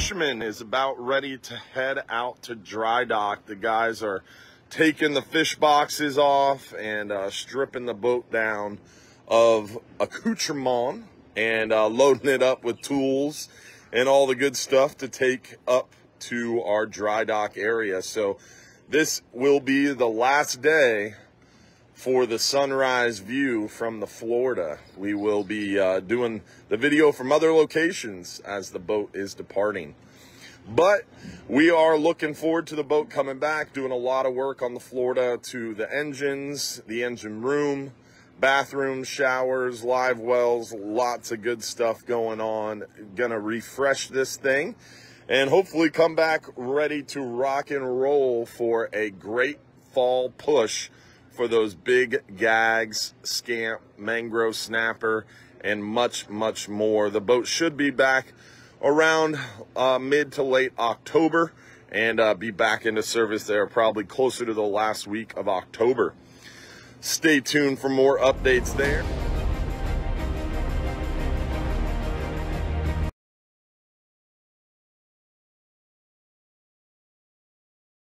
Fisherman is about ready to head out to dry dock. The guys are taking the fish boxes off and uh, stripping the boat down of accoutrement and uh, loading it up with tools and all the good stuff to take up to our dry dock area. So this will be the last day for the sunrise view from the Florida. We will be uh, doing the video from other locations as the boat is departing. But we are looking forward to the boat coming back, doing a lot of work on the Florida to the engines, the engine room, bathrooms, showers, live wells, lots of good stuff going on. Gonna refresh this thing and hopefully come back ready to rock and roll for a great fall push for those big gags, scamp, mangrove snapper, and much, much more. The boat should be back around uh, mid to late October and uh, be back into service there probably closer to the last week of October. Stay tuned for more updates there.